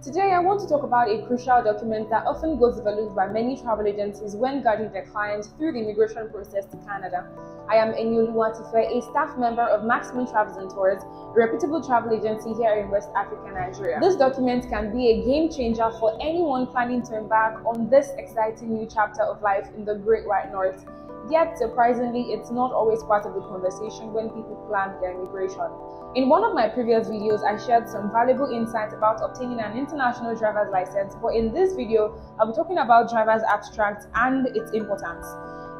Today, I want to talk about a crucial document that often goes overlooked by many travel agencies when guiding their clients through the immigration process to Canada. I am Enyolu Watife, a staff member of Marksman Travels and Tours, a reputable travel agency here in West Africa, Nigeria. This document can be a game changer for anyone planning to embark on this exciting new chapter of life in the Great White North. Yet, surprisingly, it's not always part of the conversation when people plan their immigration. In one of my previous videos, I shared some valuable insights about obtaining an international driver's license, but in this video, I'll be talking about driver's abstract and its importance.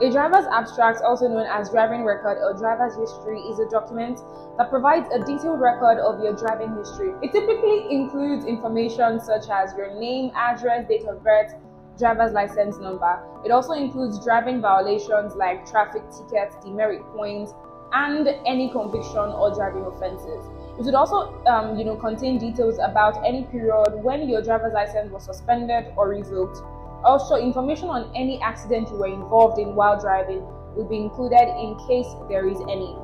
A driver's abstract, also known as driving record or driver's history, is a document that provides a detailed record of your driving history. It typically includes information such as your name, address, date of birth, driver's license number. It also includes driving violations like traffic tickets, demerit points, and any conviction or driving offenses. It would also, um, you know, contain details about any period when your driver's license was suspended or revoked. Also, information on any accident you were involved in while driving will be included in case there is any.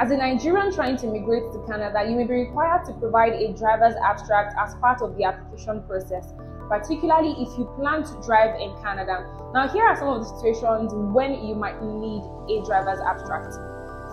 As a Nigerian trying to migrate to Canada, you may be required to provide a driver's abstract as part of the application process, particularly if you plan to drive in Canada. Now, here are some of the situations when you might need a driver's abstract.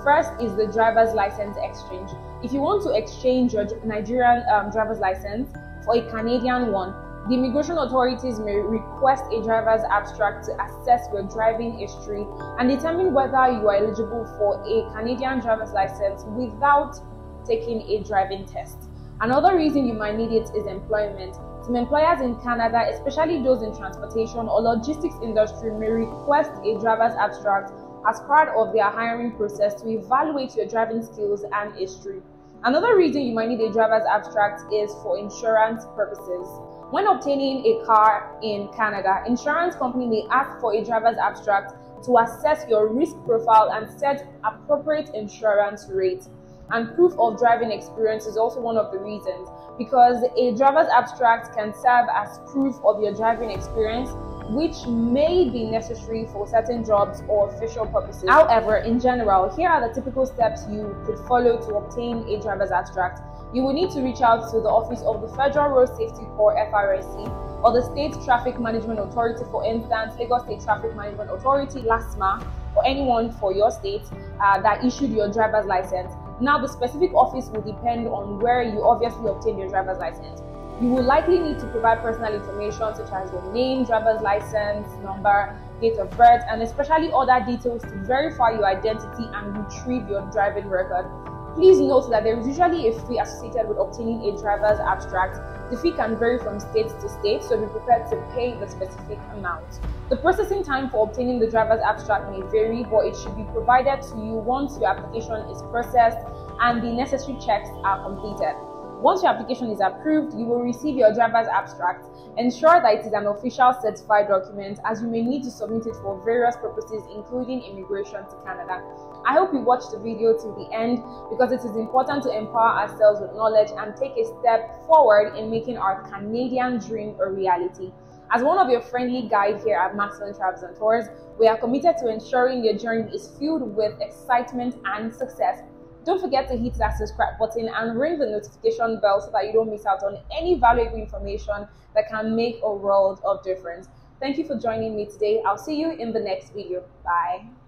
First is the driver's license exchange. If you want to exchange your Nigerian um, driver's license for a Canadian one, the immigration authorities may request a driver's abstract to assess your driving history and determine whether you are eligible for a Canadian driver's license without taking a driving test. Another reason you might need it is employment. Some employers in Canada, especially those in transportation or logistics industry, may request a driver's abstract as part of their hiring process to evaluate your driving skills and history. Another reason you might need a driver's abstract is for insurance purposes. When obtaining a car in Canada, insurance company may ask for a driver's abstract to assess your risk profile and set appropriate insurance rates. And proof of driving experience is also one of the reasons because a driver's abstract can serve as proof of your driving experience which may be necessary for certain jobs or official purposes. However, in general, here are the typical steps you could follow to obtain a driver's abstract. You will need to reach out to the office of the Federal Road Safety Corps FRSC or the State Traffic Management Authority, for instance, Lagos State Traffic Management Authority, LASTMA, or anyone for your state uh, that issued your driver's license. Now, the specific office will depend on where you obviously obtained your driver's license. You will likely need to provide personal information such as your name, driver's license number, date of birth, and especially other details to verify your identity and retrieve your driving record. Please note that there is usually a fee associated with obtaining a driver's abstract. The fee can vary from state to state, so be prepared to pay the specific amount. The processing time for obtaining the driver's abstract may vary, but it should be provided to you once your application is processed and the necessary checks are completed. Once your application is approved, you will receive your driver's abstract. Ensure that it is an official certified document as you may need to submit it for various purposes including immigration to Canada. I hope you watched the video to the end because it is important to empower ourselves with knowledge and take a step forward in making our Canadian dream a reality. As one of your friendly guide here at Marksman Travels and Tours, we are committed to ensuring your journey is filled with excitement and success. Don't forget to hit that subscribe button and ring the notification bell so that you don't miss out on any valuable information that can make a world of difference. Thank you for joining me today. I'll see you in the next video. Bye.